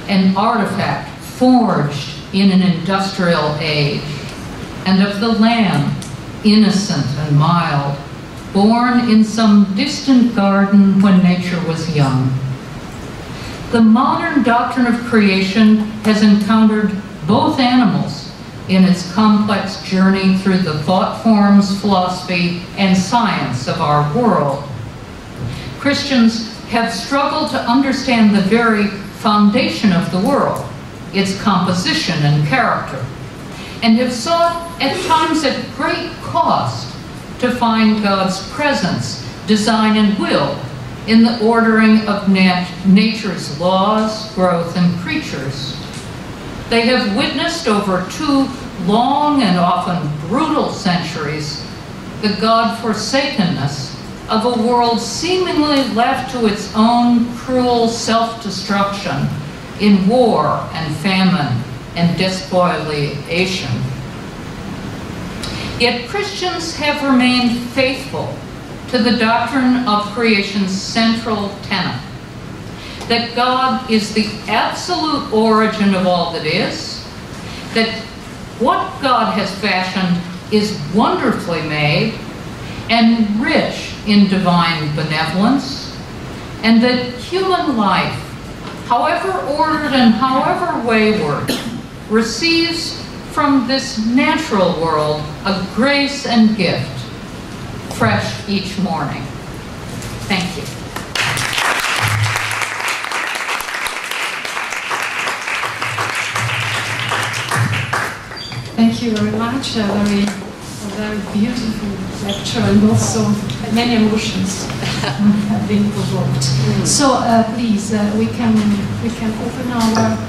S2: an artifact forged in an industrial age, and of the lamb, innocent and mild, born in some distant garden when nature was young. The modern doctrine of creation has encountered both animals in its complex journey through the thought forms, philosophy, and science of our world. Christians have struggled to understand the very foundation of the world, its composition and character, and have sought at times at great cost to find God's presence, design, and will in the ordering of nat nature's laws, growth, and creatures. They have witnessed over two long and often brutal centuries the God-forsakenness of a world seemingly left to its own cruel self-destruction in war and famine and despoliation. Yet Christians have remained faithful to the doctrine of creation's central tenet, that God is the absolute origin of all that is, that what God has fashioned is wonderfully made and rich in divine benevolence, and that human life, however ordered and however wayward, receives from this natural world a grace and gift, fresh each morning. Thank you.
S1: Thank you very much. A very, a very beautiful lecture and also many emotions [laughs] have been provoked. So uh, please, uh, we can we can open our Professor Pekka.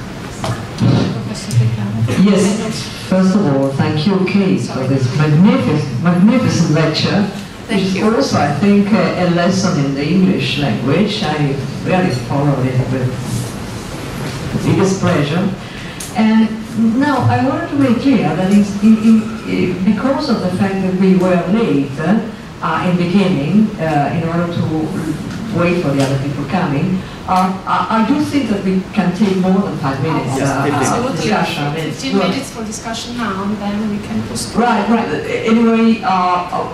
S3: Yes, first of all, thank you, Kate, for this magnificent, magnificent lecture.
S2: Thank
S3: It's
S2: you.
S3: also, I think, a, a lesson in the English language. I really followed it with the biggest pleasure. And now I wanted to make clear that it's, in, in, because of the fact that we were late uh, in beginning, uh, in order to wait for the other people coming, uh, I, I do think that we can take more than five minutes
S4: Yes,
S3: uh,
S4: 15.
S3: uh,
S1: Absolutely.
S3: discussion. I
S1: 15
S3: good.
S1: minutes for discussion now, and then we can postpone.
S3: Right, right. Anyway, uh,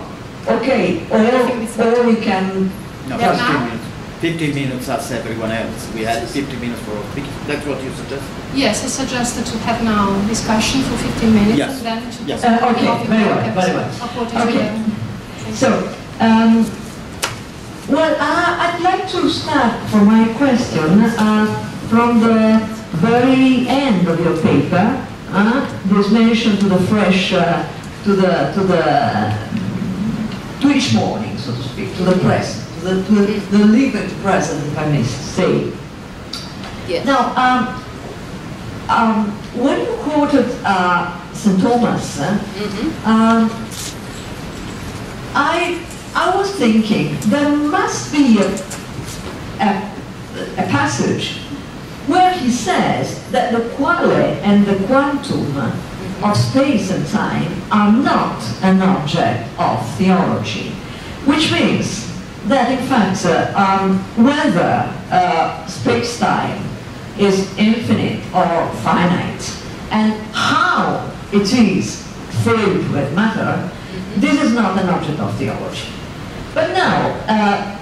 S3: okay, or, or we can,
S4: No,
S1: Yeah,
S4: 15 minutes. 15 minutes as everyone else. We had 15 minutes for speaking. That's what you suggest?
S1: Yes, I suggested to have now discussion for 15 minutes
S4: Yes.
S1: and then to
S4: Yes.
S3: Uh, okay, very well, very well.
S1: According
S3: Okay. so, um, well, uh, I'd like to start for my question uh, from the very end of your paper. Uh, this mention to the fresh, uh, to the, to the, to each morning, so to speak, to the present, to the, to the, the living present, if I may say.
S2: Yes.
S3: Now, um, um, when you quoted uh, St. Thomas, uh, um, I, I was thinking there must be a, a, a passage where he says that the quale and the quantum of space and time are not an object of theology, which means that in fact uh, um, whether uh, space-time is infinite or finite and how it is filled with matter, this is not an object of theology. But now, uh,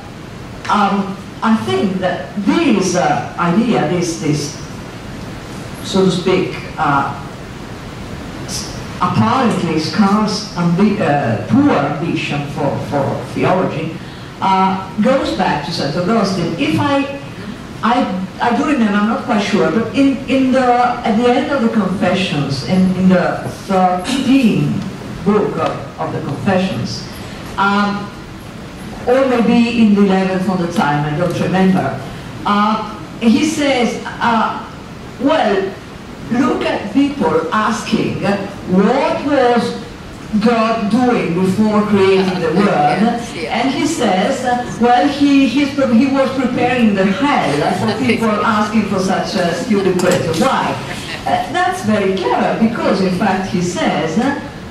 S3: um, I think that this uh, idea, this, this, so to speak, uh, apparently scarce, ambi- uh, poor ambition for, for theology, uh, goes back to St. Augustine. If I, I, I do remember, I'm not quite sure, but in, in the, at the end of the Confessions, in, in the 13th book of, of the Confessions, um, or maybe in the 11th of the time, I don't remember, uh, he says, uh, well, look at people asking what was God doing before creating the world, and he says, well, he, he's, he was preparing the hell for people asking for such a stupid question. Why? Uh, that's very clever, because in fact he says,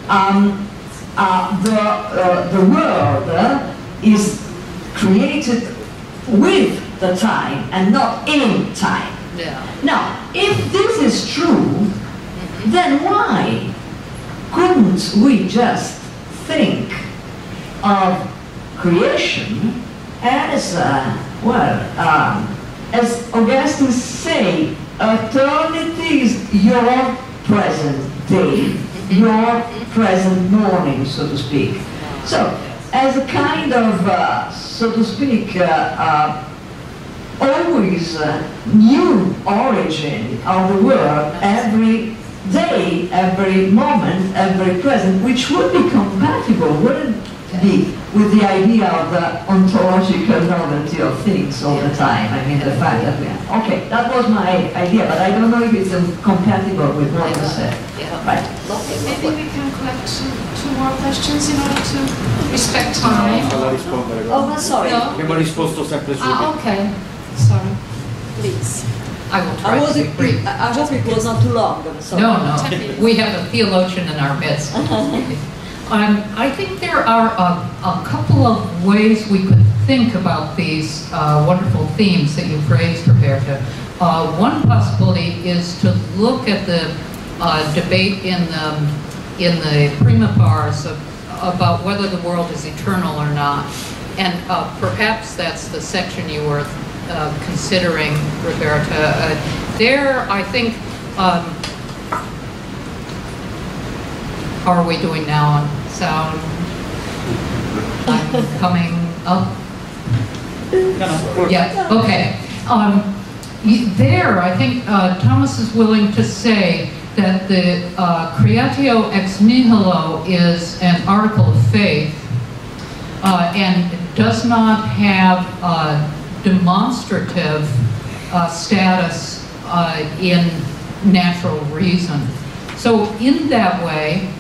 S3: um, uh, the, uh, the world is created with the time and not in time.
S5: Yeah.
S3: Now, if this is true, then why couldn't we just think of creation as, uh, well, um, as Augustine say, eternity is your present day, your present morning, so to speak. So, as a kind of, uh, so to speak, uh, uh, always uh, new origin of the world every day, every moment, every present, which would be compatible, wouldn't be, with the idea of the ontological novelty of things all the time. I mean, the fact that we are. Okay, that was my idea, but I don't know if it's compatible with what you said.
S5: Yeah.
S3: Right.
S1: Maybe we can collect two more questions in order to respect time.
S4: Non.
S6: Oh, ma sorry,
S1: No?
S4: Abbiamo risposto sempre subito.
S1: Ah, okay. Sorry.
S6: please.
S2: I will
S6: I
S2: try
S6: was,
S2: to be brief.
S6: I I hope it was not too long, I'm sorry.
S2: No, no, we have a theologian in our midst. [laughs] Um, I think there are a, a couple of ways we could think about these uh, wonderful themes that you've raised, Roberta. Uh, one possibility is to look at the uh, debate in the, in the prima pars of, about whether the world is eternal or not. And uh, perhaps that's the section you were uh, considering, Roberta. Uh, there, I think, um, how are we doing now on sound? I'm coming up. Yeah, okay. Um, There, I think uh, Thomas is willing to say that the uh, creatio ex nihilo is an article of faith uh, and does not have uh, demonstrative uh, status uh, in natural reason. So in that way,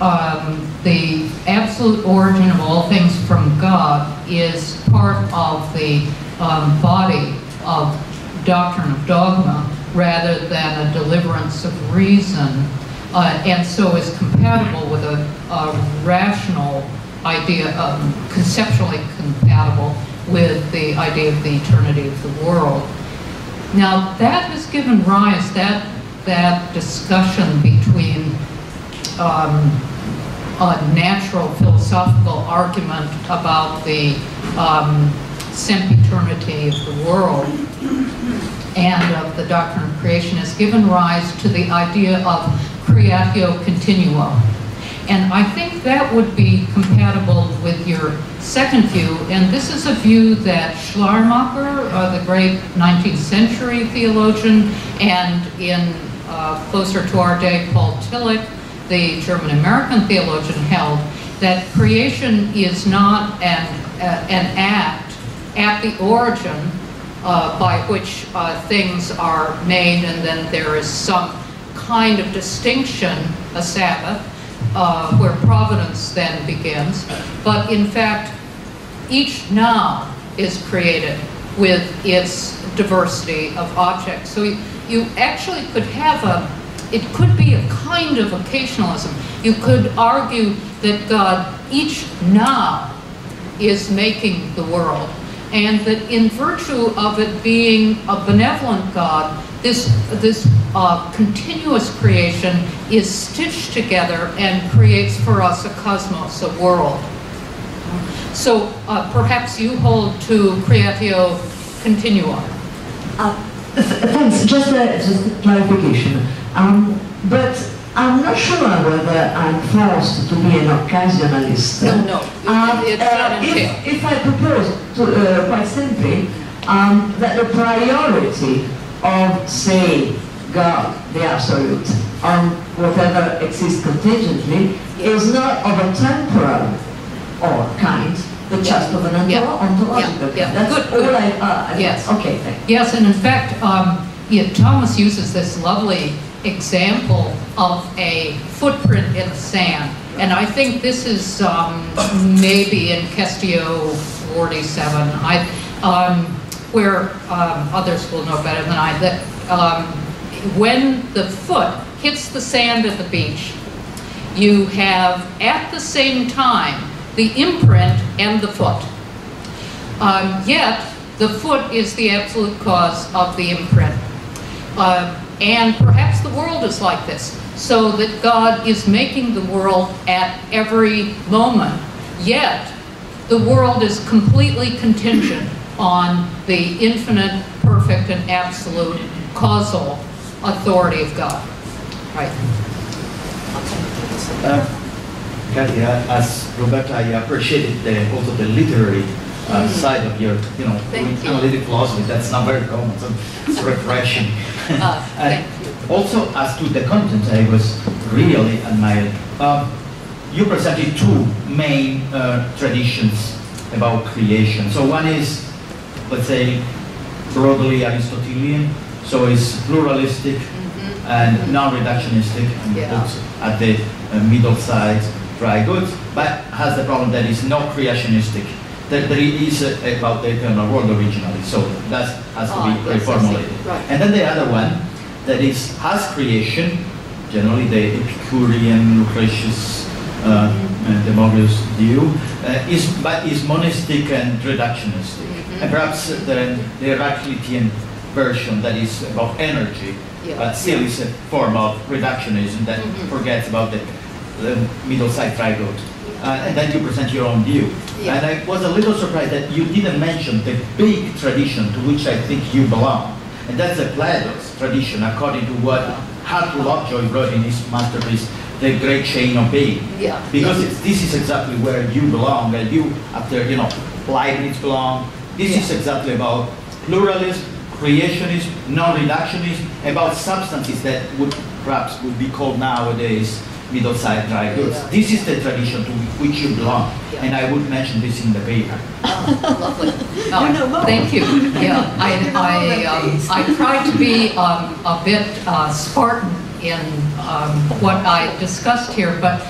S2: um, the absolute origin of all things from God is part of the um, body of doctrine of dogma rather than a deliverance of reason, uh, and so is compatible with a, a rational idea, um, conceptually compatible with the idea of the eternity of the world. Now, that has given rise, that, that discussion between um, a natural philosophical argument about the um, sempiternity of the world and of the doctrine of creation has given rise to the idea of creatio continua. And I think that would be compatible with your second view, and this is a view that Schleiermacher, uh, the great 19th century theologian, and in uh, closer to our day, Paul Tillich, the German-American theologian, held that creation is not an, uh, an act at the origin uh, by which uh, things are made, and then there is some kind of distinction, a Sabbath, uh, where providence then begins. But in fact, each now is created with its diversity of objects. So you, you actually could have a, it could be a kind of occasionalism. You could argue that God each now is making the world and that in virtue of it being a benevolent God, this, this uh, continuous creation is stitched together and creates for us a cosmos, a world. So uh, perhaps you hold to creatio continua.
S3: Uh, [laughs] thanks, just a, just a clarification. Um, but I'm not sure whether I'm forced to be an occasionalist.
S2: No, no,
S3: Um,
S2: it's
S3: uh,
S2: not
S3: if, if I propose, to, uh, quite simply, um, that the priority of, say, God, the Absolute, on whatever exists contingently, is not of a temporal or kind, but just of an
S2: Yeah.
S3: ontological
S2: Yeah, yeah.
S3: kind. That's
S2: Good,
S3: all
S2: good.
S3: I, uh, I-
S2: Yes.
S3: Okay, thank
S2: Yes, and in fact, um, yeah, Thomas uses this lovely example of a footprint in the sand. And I think this is um, maybe in Castillo 47, I, um, where um, others will know better than I, that um, when the foot hits the sand at the beach, you have at the same time the imprint and the foot. Um, yet, the foot is the absolute cause of the imprint. Uh, and perhaps the world is like this, so that God is making the world at every moment. Yet, the world is completely contingent on the infinite, perfect, and absolute causal authority of God. Right.
S4: Uh, as Roberta, I appreciated the, also the literary uh, side of your, you know,
S2: you.
S4: analytic philosophy. That's not very common, so it's refreshing. [laughs]
S2: Uh,
S4: And. Also, as to the content, I was really admired. Um, you presented two main uh, traditions about creation. So one is, let's say, broadly Aristotelian, so it's pluralistic and non-reductionistic, and
S2: Yeah.
S4: at the uh, middle side dry goods, but has the problem that it's not creationistic. That there is uh, about the eternal world originally, so that has to be
S2: yes,
S4: reformulated.
S2: Right.
S4: And then the other one, that is has creation, generally the Epicurean, Lucretius, uh, and Democritus view, uh, is but is monistic and reductionistic,
S2: Mhm.
S4: and perhaps the, the Heraclitean version that is about energy,
S2: Yeah.
S4: but still is a form of reductionism that
S2: Mhm.
S4: forgets about the, the middle side dry goods. Uh, and then you present your own view.
S2: Yeah.
S4: And I was a little surprised that you didn't mention the big tradition to which I think you belong. And that's the Plato's tradition, according to what Arthur Lovejoy wrote in his masterpiece, The Great Chain of Being.
S2: Yeah.
S4: Because it's, this is exactly where you belong, and you, after, you know, Leibniz belong, this is exactly about pluralism, creationism, non-reductionism, about substances that would perhaps would be called nowadays middle side dry goods.
S2: Yeah.
S4: This is the tradition to which you belong,
S2: Yeah.
S4: and I would mention this in the paper.
S2: Lovely. [laughs]
S6: You know more.
S2: Thank you. Yeah, I,
S6: You know more [laughs]
S2: I, um. I tried to be um, a bit uh, Spartan in um, what I discussed here, but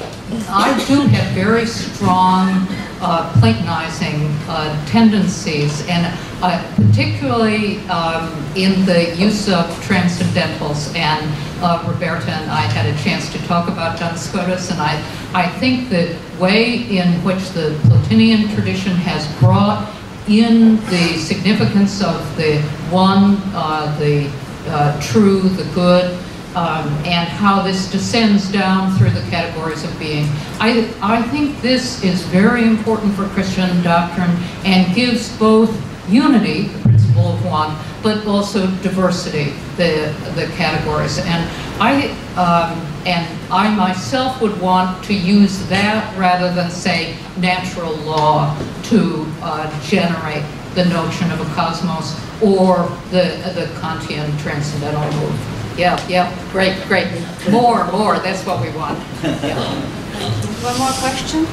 S2: I do have very strong uh, Platonizing uh, tendencies, and uh, particularly um, in the use of transcendentals. And uh, Roberta and I had a chance to talk about Duns Scotus, and I, I think the way in which the Plotinian tradition has brought in the significance of the one, uh, the uh, true, the good, um, and how this descends down through the categories of being. I, I think this is very important for Christian doctrine and gives both unity, the principle of one, but also diversity, the, the categories. And I, um, and I myself would want to use that rather than say natural law to uh, generate the notion of a cosmos or the, the Kantian transcendental move. Yeah, yeah, great, great. More, more, that's what we want. Yeah. [laughs]
S1: One more question?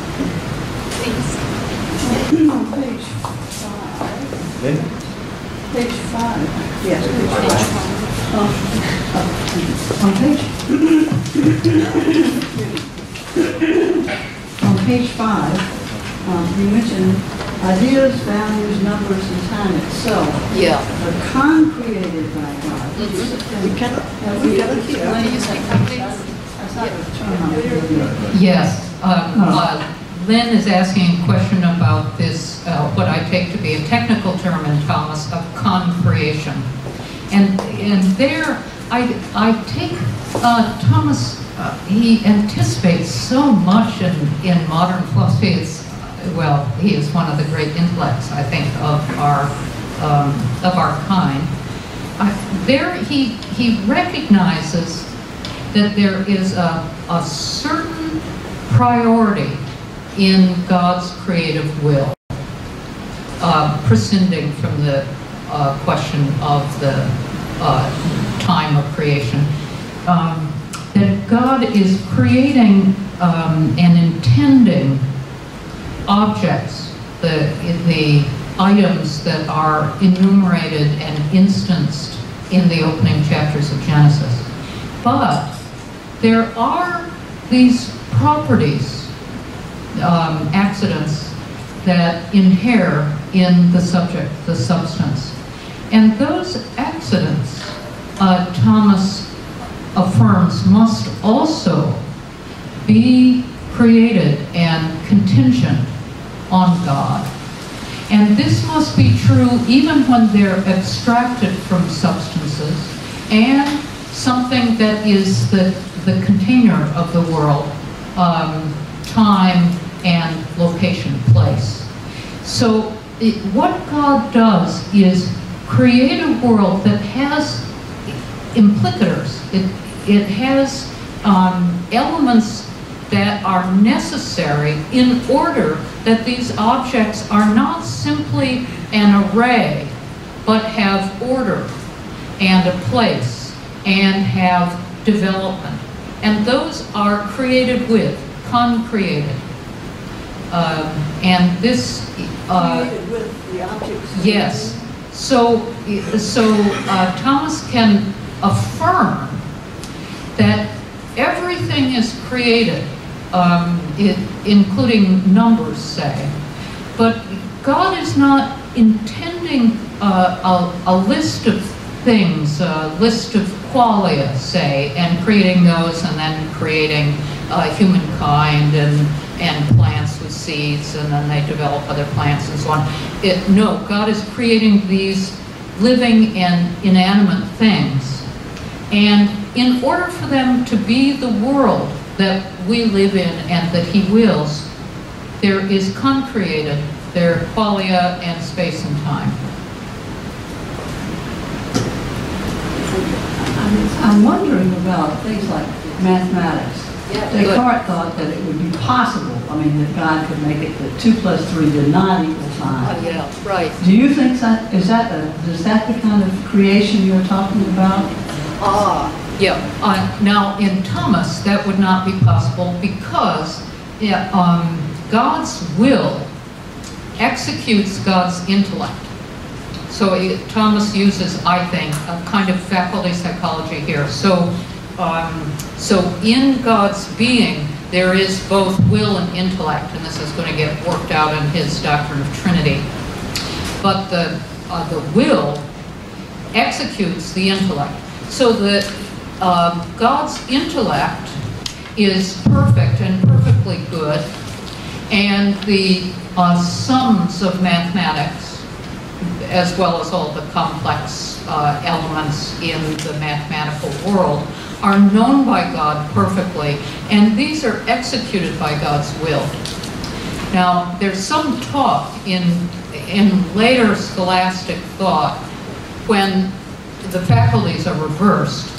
S1: Please.
S5: On page five, page five, yes, page five. On page, on page five, um, you mentioned ideas, values, numbers, and time itself
S6: Yeah.
S5: are concreated by God.
S6: We cannot,
S5: Have
S6: we
S5: we I'm familiar with.
S2: Yes, um, uh, Lynne is asking a question about this, uh, what I take to be a technical term in Thomas of concreation. And, and there, I, I take, uh, Thomas, uh, he anticipates so much in, in modern philosophy. It's, uh, well, he is one of the great intellects, I think, of our, um, of our kind. Uh, There, he, he recognizes that there is a, a certain priority in God's creative will, uh, prescinding from the uh, question of the uh, time of creation. Um, that God is creating um, and intending objects, the, the items that are enumerated and instanced in the opening chapters of Genesis. But there are these properties, um, accidents, that inhere in the subject, the substance. And those accidents, uh, Thomas affirms, must also be created and contingent on God. And this must be true even when they're abstracted from substances and something that is the, the container of the world, um, time and location, place. So it, what God does is create a world that has implicators. It, it has um, elements that are necessary in order that these objects are not simply an array, but have order and a place and have development. And those are created with, concreated. Um, and this, uh,
S6: Created with the objects.
S2: Yes. So, so uh, Thomas can affirm that everything is created, um, it, including numbers, say, but God is not intending uh, a, a list of things, a list of qualia, say, and creating those and then creating uh, humankind and, and plants with seeds and then they develop other plants and so on. It, no, God is creating these living and inanimate things. And in order for them to be the world that we live in and that He wills, there is concreated their qualia and space and time.
S5: I'm wondering about things like mathematics.
S6: Yeah.
S5: Descartes thought that it would be possible, I mean, that God could make it that two plus three did not equal
S6: Oh,
S5: five.
S6: yeah, right.
S5: Do you think that, is that, the- is that the kind of creation you're talking about?
S6: Ah,
S2: Yeah, uh, now in Thomas, that would not be possible because yeah, um, God's will executes God's intellect. So it- Thomas uses, I think, a kind of faculty psychology here. So, um, so in God's being, there is both will and intellect, and this is going to get worked out in his doctrine of Trinity. But the, uh, the will executes the intellect. So that uh, God's intellect is perfect and perfectly good, and the uh, sums of mathematics, as well as all the complex uh, elements in the mathematical world, are known by God perfectly, and these are executed by God's will. Now, there's some talk in, in later scholastic thought when the faculties are reversed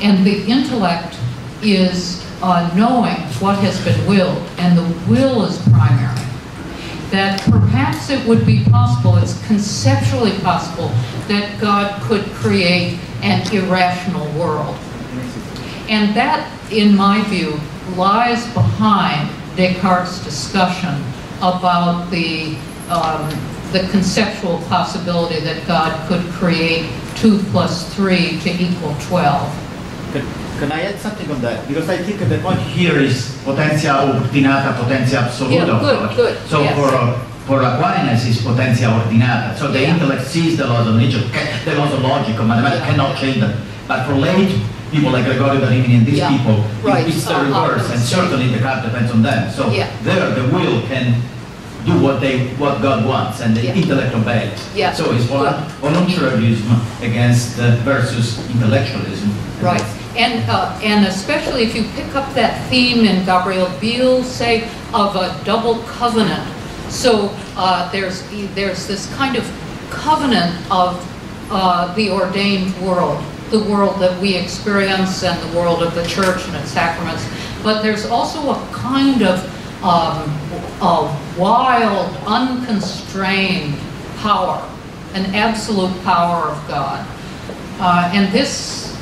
S2: and the intellect is uh, knowing what has been willed and the will is primary. That perhaps it would be possible, it's conceptually possible, that God could create an irrational world. And that, in my view, lies behind Descartes' discussion about the, um, the conceptual possibility that God could create 2 plus 3 to equal 12.
S4: Can, I add something on that? Because I think the point here is potentia ordinata, potentia absoluta
S2: Yeah, good, good,
S4: So
S2: yes.
S4: for, uh, For Aquinas is potentia ordinata, so the
S2: Yeah.
S4: intellect sees the laws of nature, the laws of logic, of mathematics
S2: Yeah.
S4: cannot change them. But for late people like Gregorio Bernini and these
S2: Yeah.
S4: people,
S2: Right.
S4: it's the
S2: Uh,
S4: reverse, and certainly the Descartes depends on them. So there, the will can do what they, what God wants, and the
S2: Yeah.
S4: intellect obeys.
S2: Yeah.
S4: So it's vol- voluntarism against uh, versus intellectualism.
S2: Right, and, uh, and especially if you pick up that theme in Gabriel Biel, say, of a double covenant. So uh, there's, there's this kind of covenant of uh, the ordained world, the world that we experience and the world of the church and its sacraments. But there's also a kind of um, a wild, unconstrained power, an absolute power of God. Uh, and this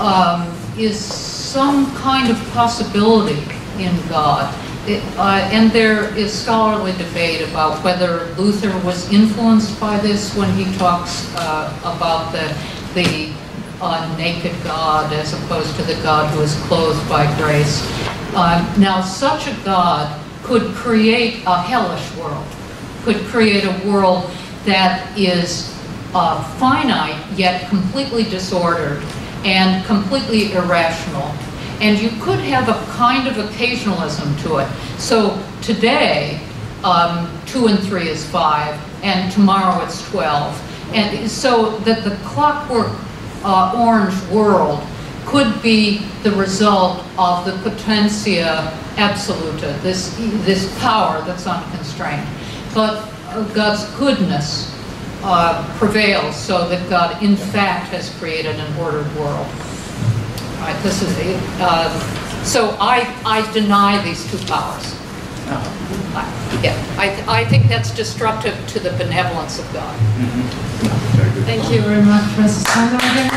S2: um, is some kind of possibility in God. It, uh, and there is scholarly debate about whether Luther was influenced by this when he talks uh, about the, the uh, naked God as opposed to the God who is clothed by grace. Uh, now, such a God could create a hellish world, could create a world that is uh, finite yet completely disordered and completely irrational. And you could have a kind of occasionalism to it. So today, um, two and three is five, and tomorrow it's 12. And so that the clockwork uh, orange world could be the result of the potentia absoluta, this, this power that's unconstrained. But uh, God's goodness uh, prevails so that God in fact has created an ordered world. All right, this is, uh, so I, I deny these two powers. I- Yeah, I, I think that's destructive to the benevolence of God.
S1: Thank you very much, Professor Sonderegger.